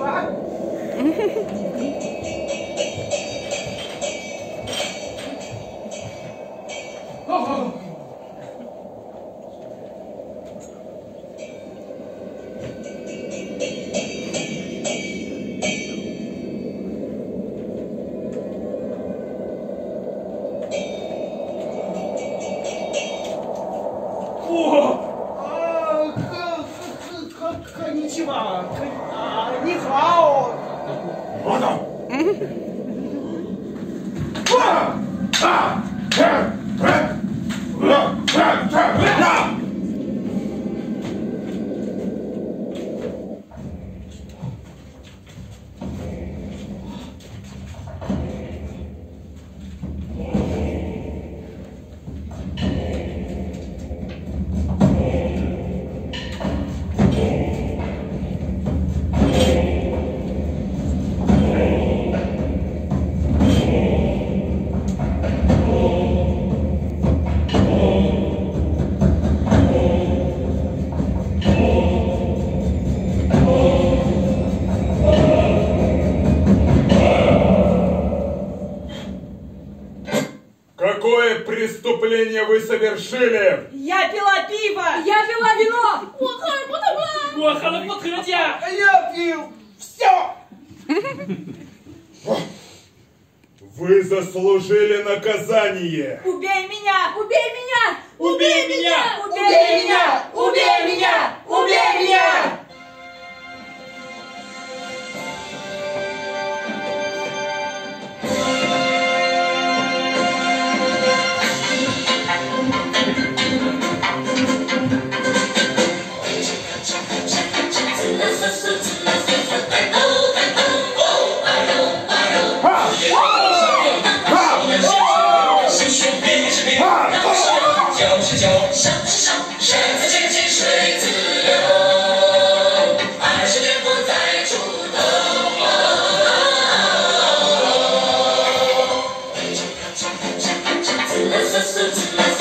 واحد 去吧，可以啊，你好。马总。啊啊！Какое преступление вы совершили? Я пила пиво! Я пила вино! Уахала подходя! А я пил все! Вы заслужили наказание! Убей меня! Убей меня! Убей, Убей меня! меня! 让我们跳起来笑一笑山水水自流不头由